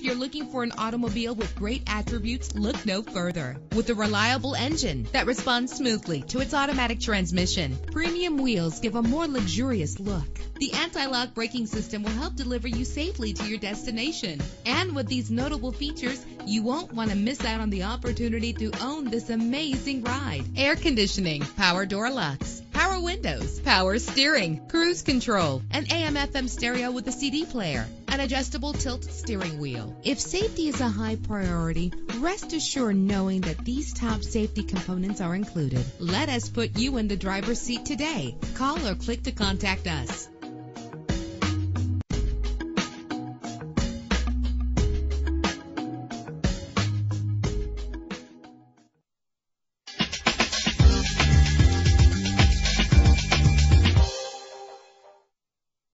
you're looking for an automobile with great attributes, look no further. With a reliable engine that responds smoothly to its automatic transmission, premium wheels give a more luxurious look. The anti-lock braking system will help deliver you safely to your destination. And with these notable features, you won't want to miss out on the opportunity to own this amazing ride. Air conditioning, power door locks, power windows, power steering, cruise control, an AM FM stereo with a CD player, an adjustable tilt steering wheel. If safety is a high priority, rest assured knowing that these top safety components are included. Let us put you in the driver's seat today. Call or click to contact us.